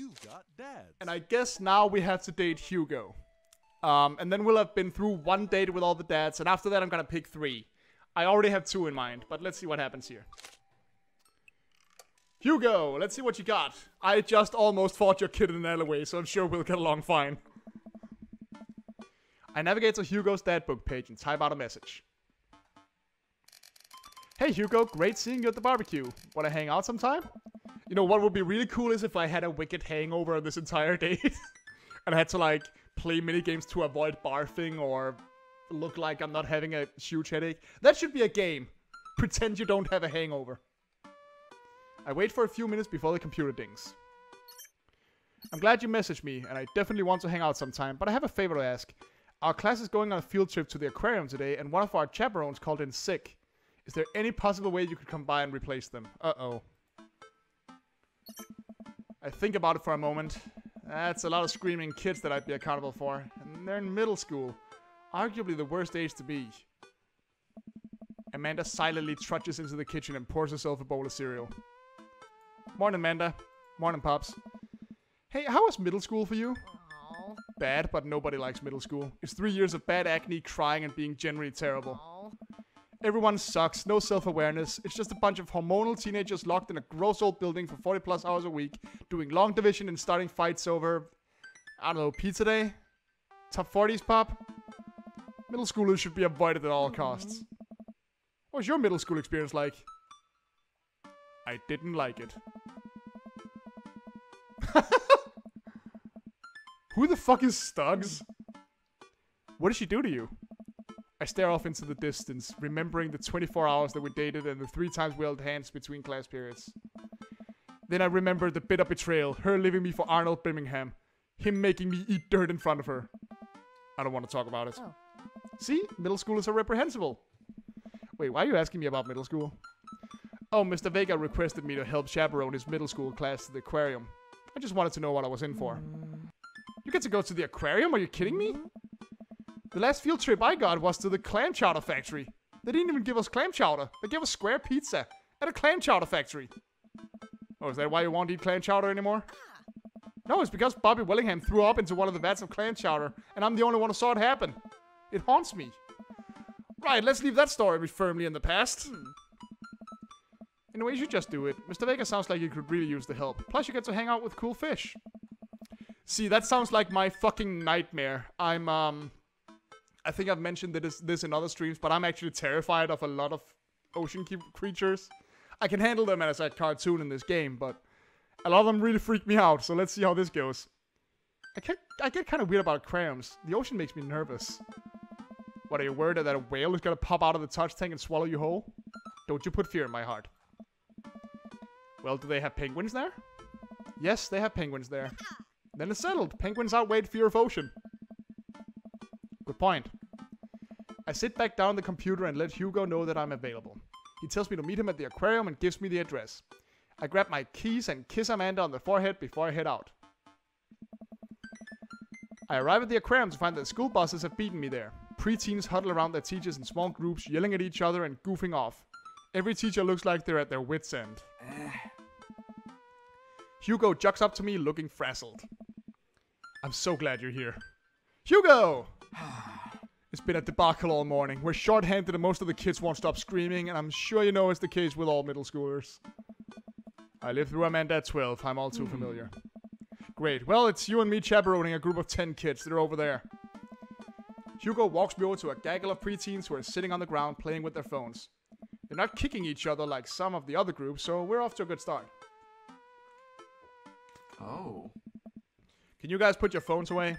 You've got dads. And I guess now we have to date Hugo. Um, and then we'll have been through one date with all the dads, and after that I'm gonna pick three. I already have two in mind, but let's see what happens here. Hugo, let's see what you got. I just almost fought your kid in an alleyway, so I'm sure we'll get along fine. I navigate to Hugo's dad book page and type out a message. Hey Hugo, great seeing you at the barbecue. Wanna hang out sometime? You know what would be really cool is if I had a wicked hangover this entire date. and I had to like play mini games to avoid barfing or look like I'm not having a huge headache. That should be a game. Pretend you don't have a hangover. I wait for a few minutes before the computer dings. I'm glad you messaged me, and I definitely want to hang out sometime, but I have a favor to ask. Our class is going on a field trip to the aquarium today, and one of our chaperones called in sick. Is there any possible way you could come by and replace them? Uh-oh. I think about it for a moment. That's a lot of screaming kids that I'd be accountable for, and they're in middle school. Arguably the worst age to be. Amanda silently trudges into the kitchen and pours herself a bowl of cereal. Morning, Amanda. Morning, Pops. Hey, how was middle school for you? Aw. Bad, but nobody likes middle school. It's three years of bad acne, crying, and being generally terrible. Aw. Everyone sucks, no self awareness. It's just a bunch of hormonal teenagers locked in a gross old building for 40 plus hours a week, doing long division and starting fights over, I don't know, pizza day? Top 40s pop? Middle schoolers should be avoided at all costs. What was your middle school experience like? I didn't like it. Who the fuck is Stugs? What did she do to you? I stare off into the distance, remembering the 24 hours that we dated and the three times we held hands between class periods. Then I remember the bitter betrayal, her leaving me for Arnold Birmingham, him making me eat dirt in front of her. I don't want to talk about it. Oh. See, middle schoolers are reprehensible. Wait, why are you asking me about middle school? Oh, Mr. Vega requested me to help chaperone his middle school class to the aquarium. I just wanted to know what I was in for. Mm. You get to go to the aquarium? Are you kidding me? The last field trip I got was to the clam chowder factory. They didn't even give us clam chowder. They gave us square pizza at a clam chowder factory. Oh, is that why you won't eat clam chowder anymore? No, it's because Bobby Willingham threw up into one of the vats of clam chowder, and I'm the only one who saw it happen. It haunts me. Right, let's leave that story firmly in the past. Anyway, you should just do it. Mr. Vega sounds like you could really use the help. Plus, you get to hang out with cool fish. See, that sounds like my fucking nightmare. I'm, um... I think I've mentioned this, this in other streams, but I'm actually terrified of a lot of ocean creatures. I can handle them as a cartoon in this game, but a lot of them really freak me out, so let's see how this goes. I get, I get kind of weird about aquariums. The ocean makes me nervous. What, are you worried that a whale is gonna pop out of the touch tank and swallow you whole? Don't you put fear in my heart. Well, do they have penguins there? Yes, they have penguins there. Then it's settled. Penguins outweigh fear of ocean. Point. I sit back down the computer and let Hugo know that I'm available. He tells me to meet him at the aquarium and gives me the address. I grab my keys and kiss Amanda on the forehead before I head out. I arrive at the aquarium to find that school buses have beaten me there. Preteens huddle around their teachers in small groups, yelling at each other and goofing off. Every teacher looks like they're at their wits' end. Hugo jogs up to me looking frazzled. I'm so glad you're here. Hugo! it's been a debacle all morning. We're short-handed and most of the kids won't stop screaming, and I'm sure you know it's the case with all middle schoolers. I lived through a Amanda at 12. I'm all too hmm. familiar. Great. Well, it's you and me chaperoning a group of 10 kids. They're over there. Hugo walks me over to a gaggle of preteens who are sitting on the ground playing with their phones. They're not kicking each other like some of the other groups, so we're off to a good start. Oh. Can you guys put your phones away?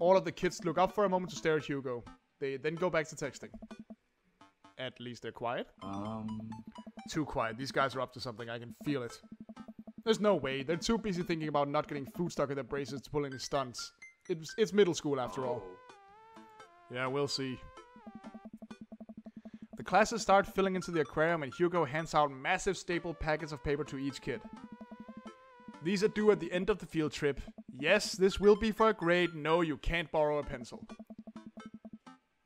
All of the kids look up for a moment to stare at Hugo. They then go back to texting. At least they're quiet. Um. Too quiet. These guys are up to something. I can feel it. There's no way. They're too busy thinking about not getting food stuck in their braces to pull any stunts. It's, it's middle school after all. Yeah, we'll see. The classes start filling into the aquarium and Hugo hands out massive staple packets of paper to each kid. These are due at the end of the field trip. Yes, this will be for a grade. No, you can't borrow a pencil.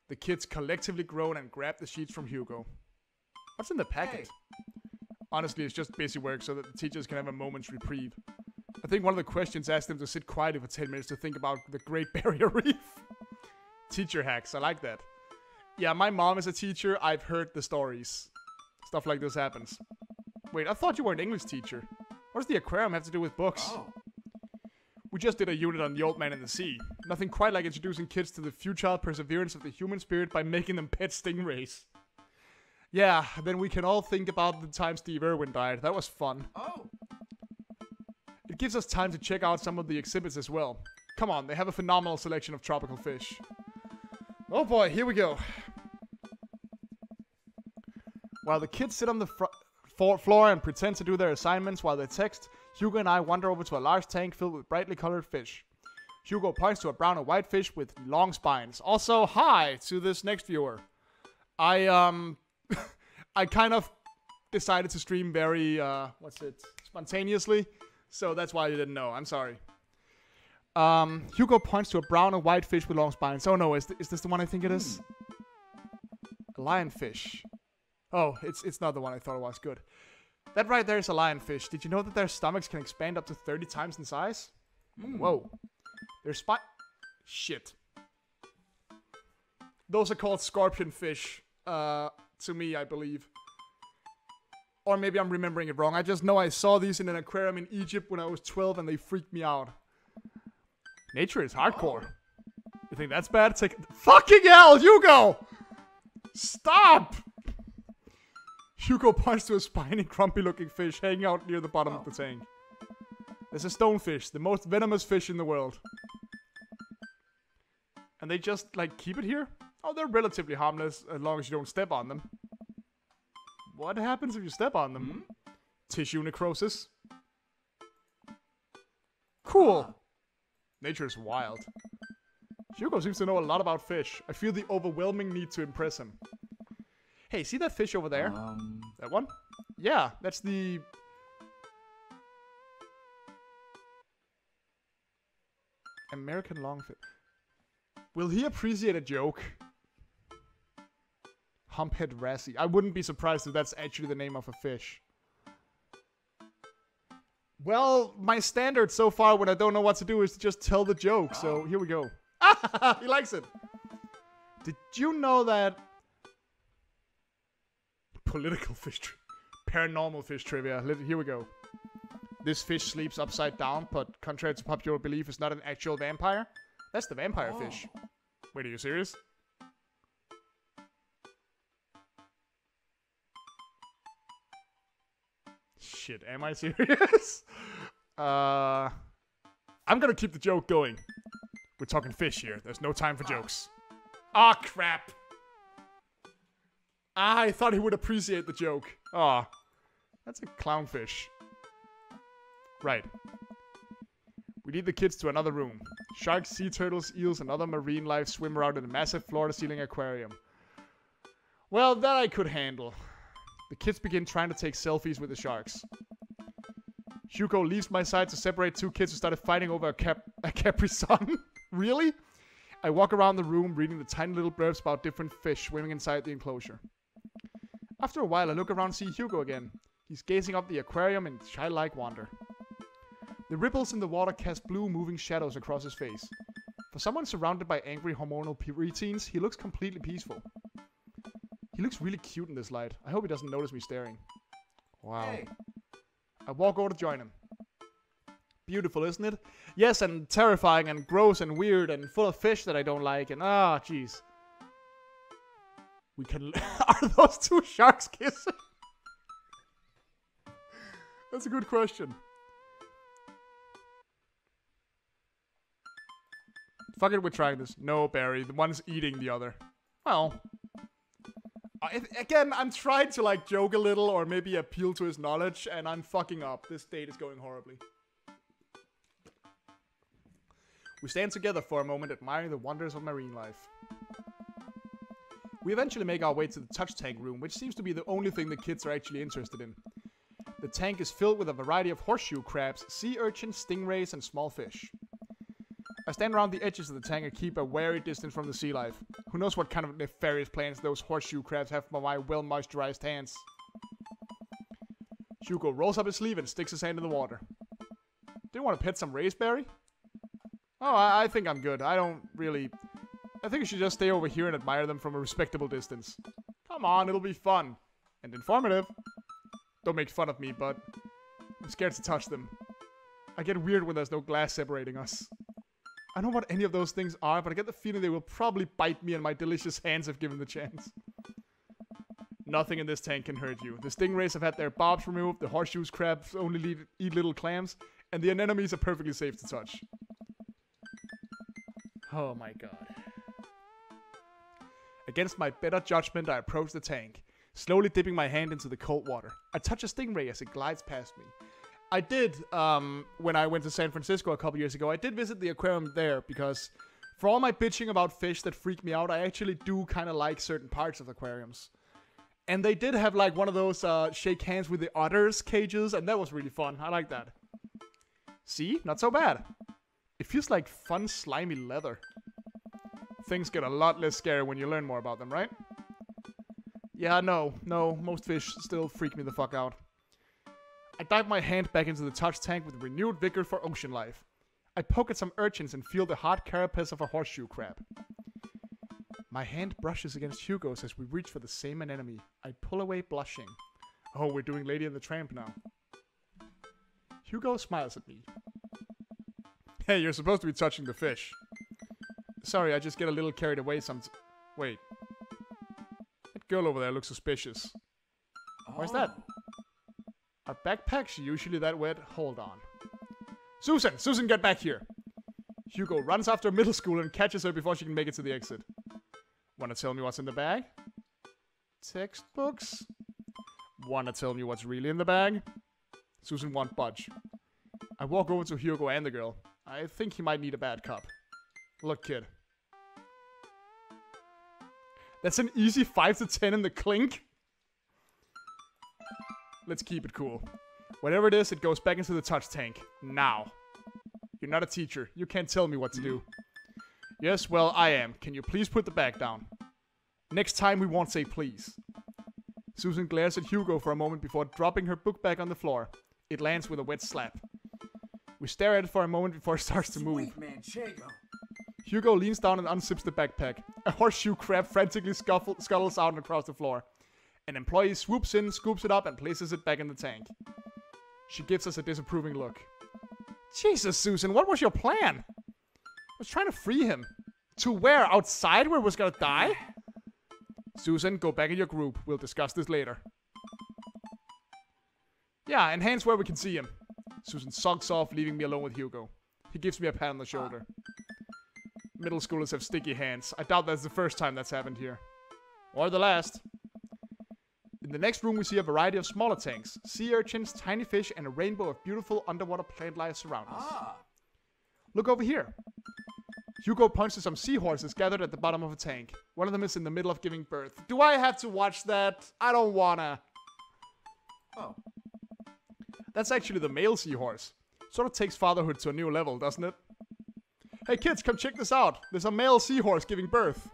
The kids collectively groan and grab the sheets from Hugo. What's in the packet? Honestly, it's just busy work so that the teachers can have a moment's reprieve. I think one of the questions asked them to sit quietly for 10 minutes to think about the Great Barrier Reef. Teacher hacks, I like that. Yeah, my mom is a teacher. I've heard the stories. Stuff like this happens. Wait, I thought you were an English teacher. What does the aquarium have to do with books? Oh. We just did a unit on the old man in the sea. Nothing quite like introducing kids to the futile perseverance of the human spirit by making them pet stingrays. Yeah, then we can all think about the time Steve Irwin died. That was fun. Oh. It gives us time to check out some of the exhibits as well. Come on, they have a phenomenal selection of tropical fish. Oh boy, here we go. While the kids sit on the fr- floor and pretend to do their assignments while they text, Hugo and I wander over to a large tank filled with brightly colored fish. Hugo points to a brown and white fish with long spines. Also, hi to this next viewer. I um I kind of decided to stream very uh what's it spontaneously, so that's why you didn't know. I'm sorry. Um, Hugo points to a brown and white fish with long spines. Oh no, is, th- is this the one I think it is? A lionfish. Oh, it's it's not the one I thought it was. Good. That right there is a lionfish. Did you know that their stomachs can expand up to 30 times in size? Whoa. Their spot. Shit. Those are called scorpion fish. Uh, to me, I believe. Or maybe I'm remembering it wrong. I just know I saw these in an aquarium in Egypt when I was 12 and they freaked me out. Nature is hardcore. You think that's bad? Take fucking hell, Hugo! Stop! Hugo points to a spiny, grumpy-looking fish hanging out near the bottom of the tank. There's a stonefish, the most venomous fish in the world. And they just, like, keep it here? Oh, they're relatively harmless as long as you don't step on them. What happens if you step on them? Hmm? Tissue necrosis. Cool. Ah. Nature is wild. Hugo seems to know a lot about fish. I feel the overwhelming need to impress him. Hey, see that fish over there? Um. That one? Yeah, that's the. American longfin. Will he appreciate a joke? Humphead Rassie. I wouldn't be surprised if that's actually the name of a fish. Well, my standard so far when I don't know what to do is to just tell the joke. So here we go. he likes it. Did you know that political fish, tri- paranormal fish trivia? Let- Here we go. This fish sleeps upside down, but contrary to popular belief, is not an actual vampire. That's the vampire fish. Wait, are you serious? Shit, am I serious? uh, I'm gonna keep the joke going. We're talking fish here. There's no time for jokes. Ah, crap. I thought he would appreciate the joke. Ah, that's a clownfish. Right. We lead the kids to another room. Sharks, sea turtles, eels, and other marine life swim around in a massive floor-to-ceiling aquarium. Well, that I could handle. The kids begin trying to take selfies with the sharks. Hugo leaves my side to separate two kids who started fighting over a, cap- a Capri Sun. really? I walk around the room reading the tiny little blurbs about different fish swimming inside the enclosure. After a while, I look around and see Hugo again. He's gazing up the aquarium in childlike wonder. The ripples in the water cast blue, moving shadows across his face. For someone surrounded by angry hormonal preteens, he looks completely peaceful. He looks really cute in this light. I hope he doesn't notice me staring. Wow. Hey. I walk over to join him. Beautiful, isn't it? Yes, and terrifying and gross and weird and full of fish that I don't like and ah, jeez. We can. Are those two sharks kissing? That's a good question. Fuck it, we're trying this. No, Barry. The one's eating the other. Well. I, again, I'm trying to like joke a little or maybe appeal to his knowledge, and I'm fucking up. This date is going horribly. We stand together for a moment, admiring the wonders of marine life. We eventually make our way to the touch tank room, which seems to be the only thing the kids are actually interested in. The tank is filled with a variety of horseshoe crabs, sea urchins, stingrays, and small fish. I stand around the edges of the tank and keep a wary distance from the sea life. Who knows what kind of nefarious plans those horseshoe crabs have for my well moisturized hands. Hugo rolls up his sleeve and sticks his hand in the water. Do you want to pet some raspberry? Oh, I, I think I'm good. I don't really... I think you should just stay over here and admire them from a respectable distance. Come on, it'll be fun. And informative. Don't make fun of me, but I'm scared to touch them. I get weird when there's no glass separating us. I don't know what any of those things are, but I get the feeling they will probably bite me and my delicious hands if given the chance. Nothing in this tank can hurt you. The stingrays have had their barbs removed, the horseshoes crabs only eat little clams, and the anemones are perfectly safe to touch. Oh my god. Against my better judgment, I approach the tank, slowly dipping my hand into the cold water. I touch a stingray as it glides past me. I did, um, when I went to San Francisco a couple years ago, I did visit the aquarium there because for all my bitching about fish that freak me out, I actually do kind of like certain parts of aquariums. And they did have like one of those uh, shake hands with the otters cages, and that was really fun. I like that. See? Not so bad. It feels like fun, slimy leather. Things get a lot less scary when you learn more about them, right? Yeah, no, no, most fish still freak me the fuck out. I dive my hand back into the touch tank with renewed vigor for ocean life. I poke at some urchins and feel the hard carapace of a horseshoe crab. My hand brushes against Hugo's as we reach for the same anemone. I pull away blushing. Oh, we're doing Lady and the Tramp now. Hugo smiles at me. Hey, you're supposed to be touching the fish. Sorry, I just get a little carried away some... Wait. That girl over there looks suspicious. Where's that? Oh. Are backpacks usually that wet? Hold on. Susan! Susan, get back here! Hugo runs after middle school and catches her before she can make it to the exit. Wanna tell me what's in the bag? Textbooks? Wanna tell me what's really in the bag? Susan won't budge. I walk over to Hugo and the girl. I think he might need a bad cup. Look, kid. That's an easy 5 to 10 in the clink. Let's keep it cool. Whatever it is, it goes back into the touch tank. Now. You're not a teacher. You can't tell me what to do. Yes, well, I am. Can you please put the bag down? Next time we won't say please. Susan glares at Hugo for a moment before dropping her book bag on the floor. It lands with a wet slap. We stare at it for a moment before it starts to move. Hugo leans down and unzips the backpack. A horseshoe crab frantically scuffle, scuttles out across the floor. An employee swoops in, scoops it up, and places it back in the tank. She gives us a disapproving look. Jesus, Susan, what was your plan? I was trying to free him. To where? Outside where he was gonna die? Susan, go back in your group. We'll discuss this later. Yeah, and hands where we can see him. Susan sulks off, leaving me alone with Hugo. He gives me a pat on the shoulder. Middle schoolers have sticky hands. I doubt that's the first time that's happened here. Or the last. In the next room, we see a variety of smaller tanks, sea urchins, tiny fish, and a rainbow of beautiful underwater plant life surroundings. Ah. Look over here. Hugo points to some seahorses gathered at the bottom of a tank. One of them is in the middle of giving birth. Do I have to watch that? I don't wanna. Oh. That's actually the male seahorse. Sort of takes fatherhood to a new level, doesn't it? Hey kids, come check this out. There's a male seahorse giving birth.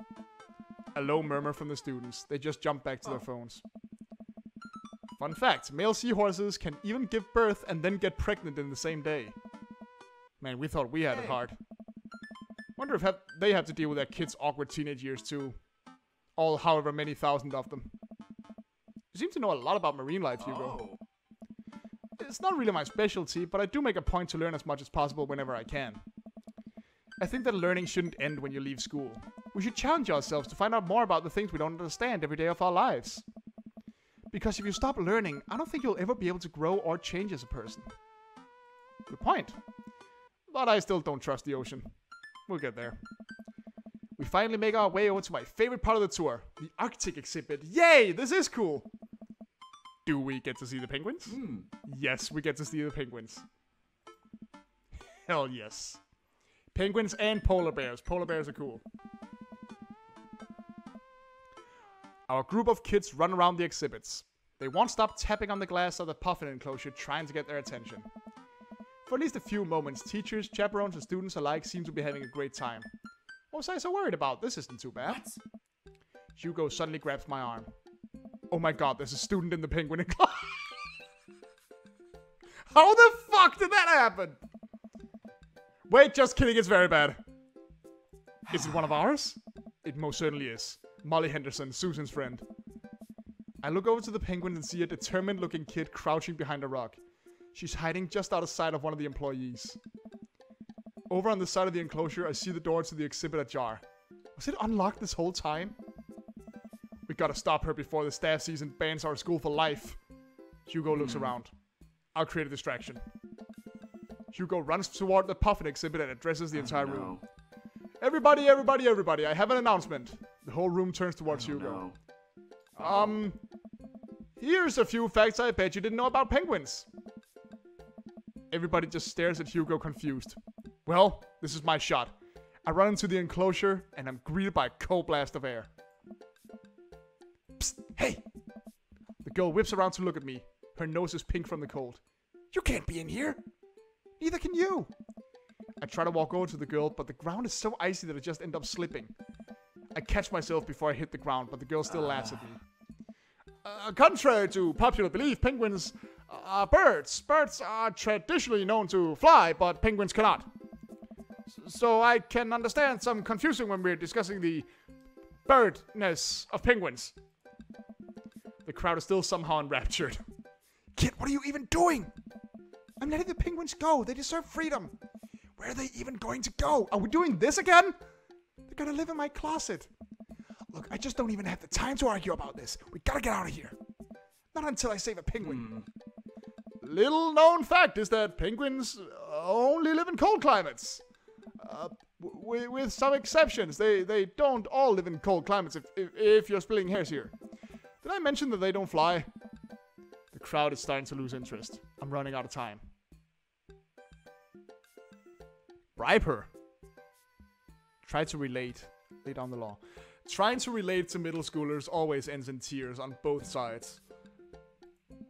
A low murmur from the students. They just jump back to their oh. phones. Fun fact, male seahorses can even give birth and then get pregnant in the same day. Man, we thought we had it hard. Wonder if they have to deal with their kids' awkward teenage years too. All however many thousand of them. You seem to know a lot about marine life, Hugo. Oh. It's not really my specialty, but I do make a point to learn as much as possible whenever I can. I think that learning shouldn't end when you leave school. We should challenge ourselves to find out more about the things we don't understand every day of our lives. Because if you stop learning, I don't think you'll ever be able to grow or change as a person. Good point. But I still don't trust the ocean. We'll get there. We finally make our way over to my favorite part of the tour, the Arctic exhibit. Yay! This is cool! Do we get to see the penguins? Hmm. Yes, we get to see the penguins. Hell yes. Penguins and polar bears. Polar bears are cool. Our group of kids run around the exhibits. They won't stop tapping on the glass of the puffin enclosure trying to get their attention. For at least a few moments, teachers, chaperones, and students alike seem to be having a great time. What was I so worried about? This isn't too bad. What? Hugo suddenly grabs my arm. Oh my god, there's a student in the penguin enclosure. How the fuck did that happen? Wait, just kidding, it's very bad. Is it one of ours? It most certainly is. Molly Henderson, Susan's friend. I look over to the penguin and see a determined looking kid crouching behind a rock. She's hiding just out of sight of one of the employees. Over on the side of the enclosure, I see the door to the exhibit ajar. Was it unlocked this whole time? We gotta stop her before the staff sees and bans our school for life. Hugo looks hmm. around. I'll create a distraction. Hugo runs toward the puffin exhibit and addresses the entire room. Everybody, everybody, everybody, I have an announcement. The whole room turns towards Hugo. No. Um, here's a few facts I bet you didn't know about penguins. Everybody just stares at Hugo confused. Well, this is my shot. I run into the enclosure and I'm greeted by a cold blast of air. Psst, hey! The girl whips around to look at me. Her nose is pink from the cold. You can't be in here! Neither can you! I try to walk over to the girl, but the ground is so icy that I just end up slipping. I catch myself before I hit the ground, but the girl still laughs at me. Uh, contrary to popular belief, penguins are birds. Birds are traditionally known to fly, but penguins cannot. So I can understand some confusion when we're discussing the birdness of penguins. The crowd is still somehow enraptured. Kid, what are you even doing? I'm letting the penguins go. They deserve freedom. Where are they even going to go? Are we doing this again? They're gonna live in my closet. Look, I just don't even have the time to argue about this. We gotta get out of here. Not until I save a penguin. Little known fact is that penguins only live in cold climates. Uh, with some exceptions, they, they don't all live in cold climates if, if, if you're splitting hairs here. Did I mention that they don't fly? The crowd is starting to lose interest. I'm running out of time. Bribe her. Try to relate. Lay down the law. Trying to relate to middle schoolers always ends in tears on both sides.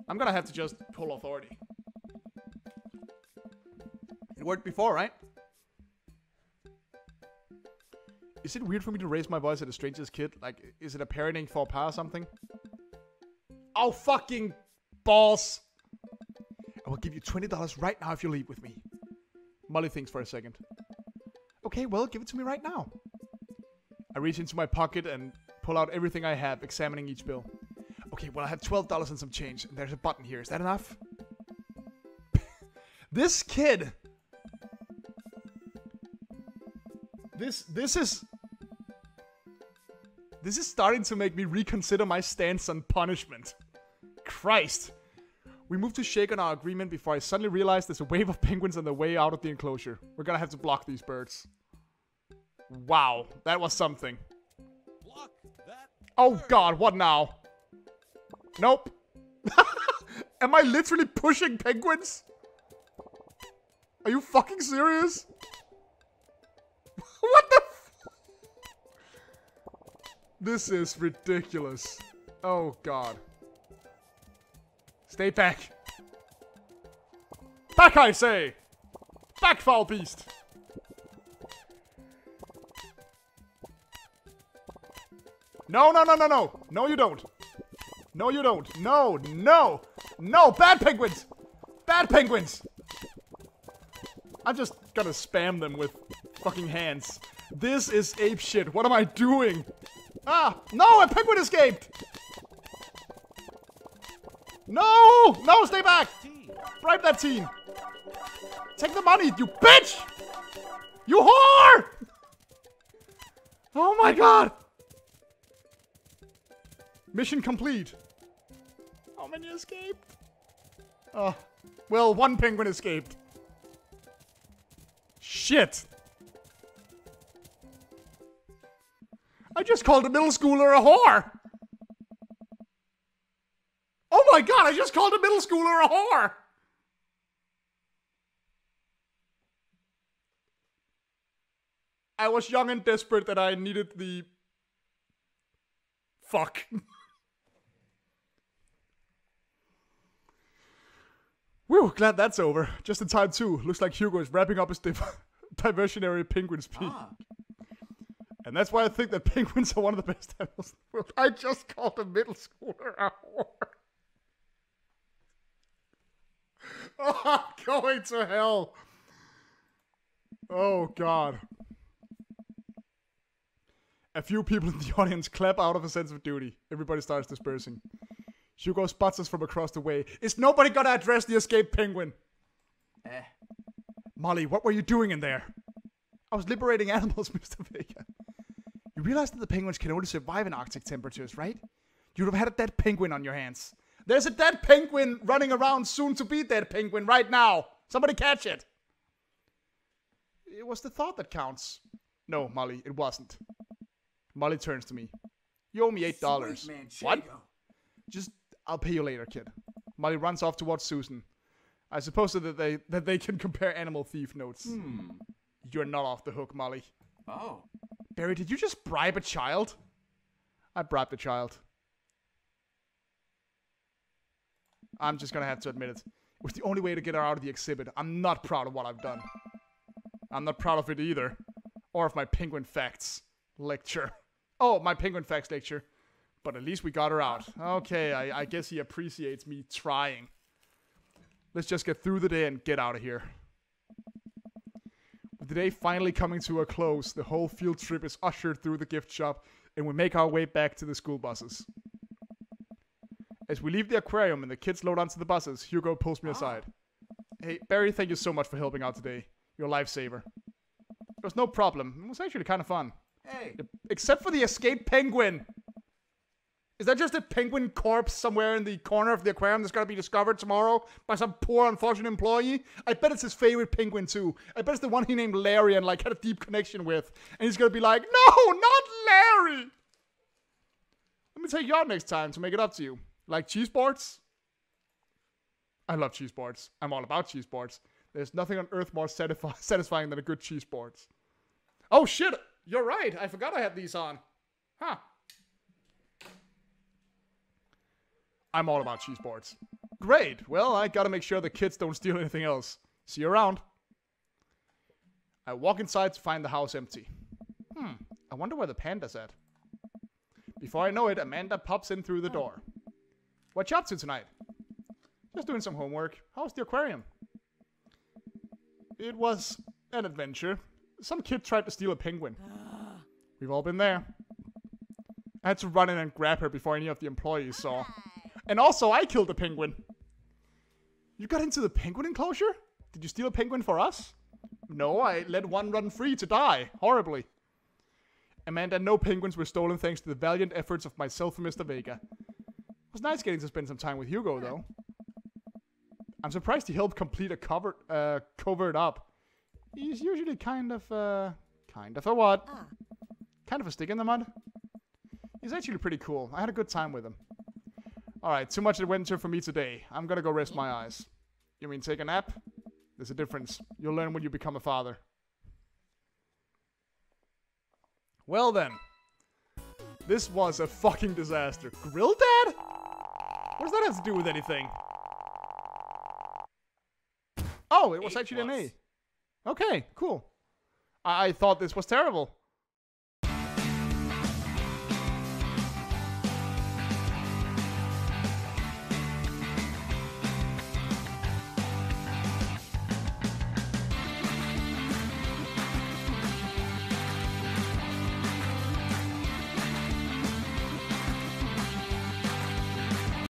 I'm gonna have to just pull authority. It worked before, right? Is it weird for me to raise my voice at a stranger's kid? Like, is it a parenting faux pas or something? Oh, fucking balls! I will give you $20 right now if you leave with me. Molly thinks for a second. Okay, well, give it to me right now. I reach into my pocket and pull out everything I have, examining each bill. Okay, well, I have $12 and some change, and there's a button here. Is that enough? this kid. This this is This is starting to make me reconsider my stance on punishment. Christ. We move to shake on our agreement before I suddenly realize there's a wave of penguins on the way out of the enclosure. We're gonna have to block these birds. Wow, that was something. Oh god, what now? Nope. Am I literally pushing penguins? Are you fucking serious? what the f- This is ridiculous. Oh god. Stay back. Back, I say! Back, foul beast! No, no, no, no, no! No, you don't! No, you don't! No, no! No! Bad penguins! Bad penguins! I'm just gonna spam them with fucking hands. This is ape shit. What am I doing? Ah! No! A penguin escaped! No! No, stay back! Bribe that team! Take the money, you bitch! You whore! Oh my god! Mission complete. How many escaped? Oh, well, one penguin escaped. Shit! I just called a middle schooler a whore! Oh my god, I just called a middle schooler a whore! I was young and desperate that I needed the. Fuck. Whew, glad that's over. Just in time, too. Looks like Hugo is wrapping up his div- diversionary penguin speak. Ah, And that's why I think that penguins are one of the best animals in the world. I just called a middle schooler a whore. Oh, I'm going to hell. Oh god. A few people in the audience clap out of a sense of duty. Everybody starts dispersing. Hugo spots us from across the way. Is nobody gonna address the escaped penguin? Eh. Molly, what were you doing in there? I was liberating animals, Mr. Vega. You realize that the penguins can only survive in Arctic temperatures, right? You'd have had a dead penguin on your hands. There's a dead penguin running around, soon to be dead penguin, right now. Somebody catch it. It was the thought that counts. No, Molly, it wasn't. Molly turns to me. You owe me eight dollars. What? Just I'll pay you later, kid. Molly runs off towards Susan. I suppose that they that they can compare animal thief notes. Hmm. You're not off the hook, Molly. Oh. Barry, did you just bribe a child? I bribed a child. I'm just gonna have to admit it. It was the only way to get her out of the exhibit. I'm not proud of what I've done. I'm not proud of it either. Or of my penguin facts lecture. Oh, my penguin facts lecture. But at least we got her out. Okay, I, I guess he appreciates me trying. Let's just get through the day and get out of here. With the day finally coming to a close, the whole field trip is ushered through the gift shop, and we make our way back to the school buses. As we leave the aquarium and the kids load onto the buses, Hugo pulls me aside. Hey, Barry, thank you so much for helping out today. You're a lifesaver. It was no problem. It was actually kind of fun. Hey. Except for the escaped penguin. Is that just a penguin corpse somewhere in the corner of the aquarium that's gonna be discovered tomorrow by some poor unfortunate employee? I bet it's his favorite penguin too. I bet it's the one he named Larry and like had a deep connection with. And he's gonna be like, no, not Larry! Let me take you out next time to make it up to you. Like cheese boards? I love cheese boards. I'm all about cheese boards. There's nothing on earth more satisfi- satisfying than a good cheese board. Oh shit! You're right. I forgot I had these on. Huh. I'm all about cheese boards. Great. Well, I gotta make sure the kids don't steal anything else. See you around. I walk inside to find the house empty. Hmm. I wonder where the panda's at. Before I know it, Amanda pops in through the door. What you up to tonight? Just doing some homework. How's the aquarium? It was an adventure. Some kid tried to steal a penguin. We've all been there. I had to run in and grab her before any of the employees saw. And also, I killed a penguin. You got into the penguin enclosure? Did you steal a penguin for us? No, I let one run free to die, horribly. Amanda, no penguins were stolen thanks to the valiant efforts of myself and Mr. Vega. Was nice getting to spend some time with Hugo, though. I'm surprised he helped complete a cover, uh, cover it up. He's usually kind of, uh, kind of a what? Kind of a stick in the mud. He's actually pretty cool. I had a good time with him. Alright, too much adventure for me today. I'm gonna go rest my eyes. You mean take a nap? There's a difference. You'll learn when you become a father. Well then. This was a fucking disaster. Grill Dad? What does that have to do with anything? Oh, it was actually an. A. Okay, cool. I, I thought this was terrible.